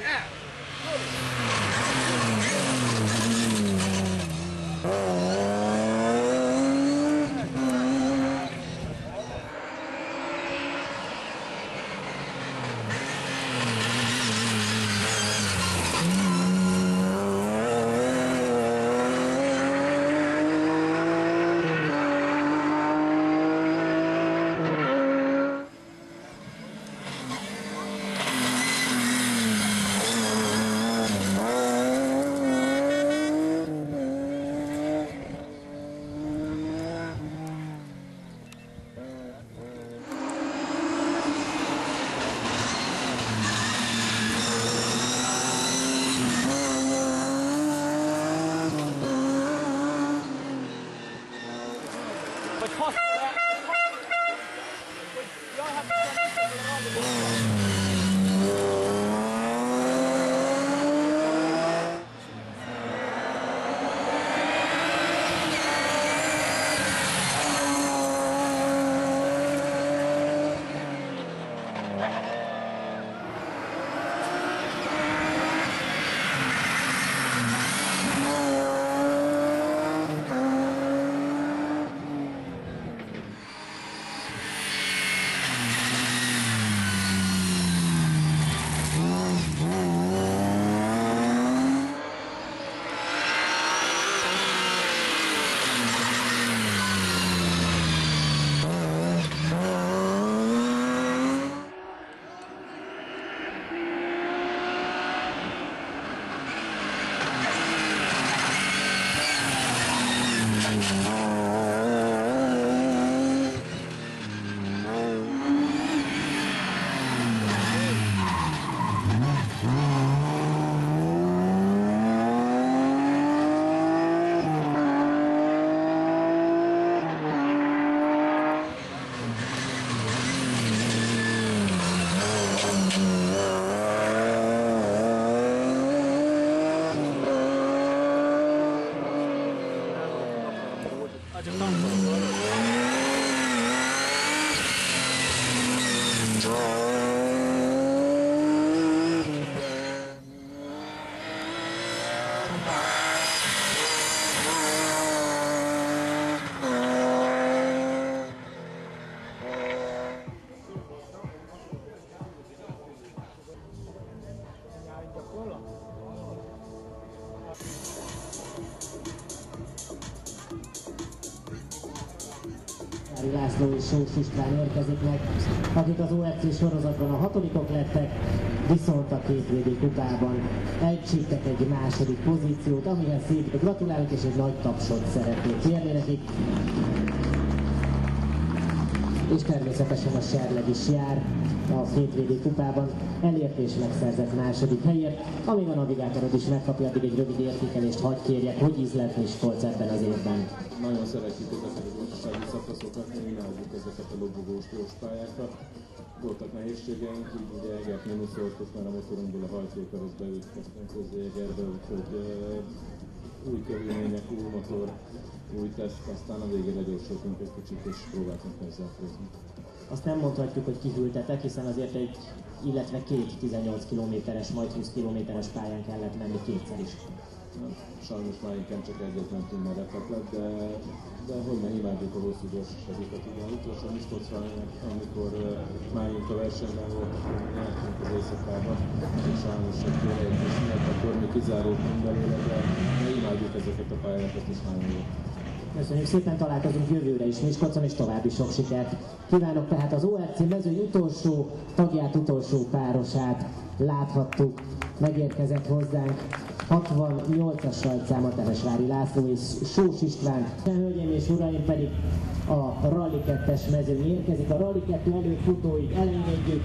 Yeah. Csak Ári László és Sós István érkezik meg, akik az OFC sorozatban a hatodikok lettek, viszont a kétvédi kupában elcsíptek egy második pozíciót, amivel szép gratulálok és egy nagy tapsot szeretnék kérni nekik. És természetesen a Serleg is jár a hétvédi kupában, elért és megszerzett második helyért, amíg a navigátorod is megkapja, addig egy rövid értékelést hagy kérjek, hogy ízlet Miskolc ebben az évben. Nagyon szeretjük ezeket a gyorsasági szakaszokat, mi imádjuk ezeket a lobogós gyorspályákat. Voltak nehézségeink, így ugye Egert mínuszoltuk, mert a motorunkból a hajtókar az beütköztünk hozzá Egerbe, úgyhogy új körülmények, új motor, új teszt, aztán a végére gyorsultunk egy kicsit és próbáltunk ezzel főzni. Azt nem mondhatjuk, hogy kihűltetek, hiszen azért egy, illetve két 18 kilométeres, majd 20 kilométeres pályán kellett menni kétszer is. Na, Sajnos már inkább csak egyet mentünk meretek lett, de, de hogy ne imádjuk a hosszú gyorsaságokat. Ugye utolsó Miskolcban, amikor uh, májunk a versenyben volt, nyertünk az éjszakában, és sajnos egy kielejtés miatt akkor mi kizáródtunk belőle, de, imádjuk ezeket a pályákat, és nagyon jó. Köszönjük szépen, találkozunk jövőre is Miskolcon, és további sok sikert. Kívánok tehát az ORC mezőny utolsó tagját, utolsó párosát láthattuk, megérkezett hozzánk 68-as rajtszáma Temesvári László és Sós István. Hölgyeim és uraim pedig a Rally 2-es mezőny érkezik. A Rally 2 előfutóig elengedjük